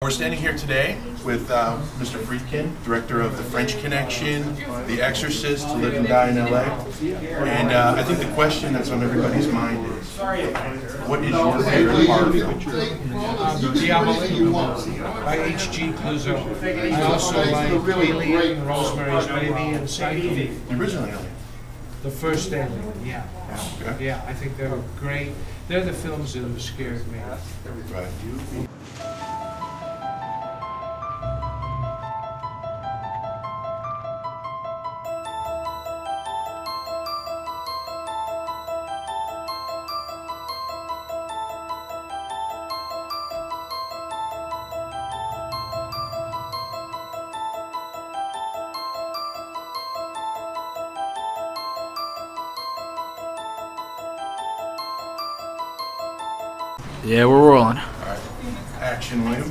We're standing here today with uh, Mr. Friedkin, director of The French Connection, The Exorcist, To Live and Die in LA. And uh, I think the question that's on everybody's mind is, what is your favorite horror film? Diabolique by H.G. Clouzot. I also like Alien, Rosemary's Baby, and Psycho. The original Alien. The first Alien, yeah. Okay. Yeah, I think they're great. They're the films that have scared me. Right. Yeah, we're rolling. All right. Action, William.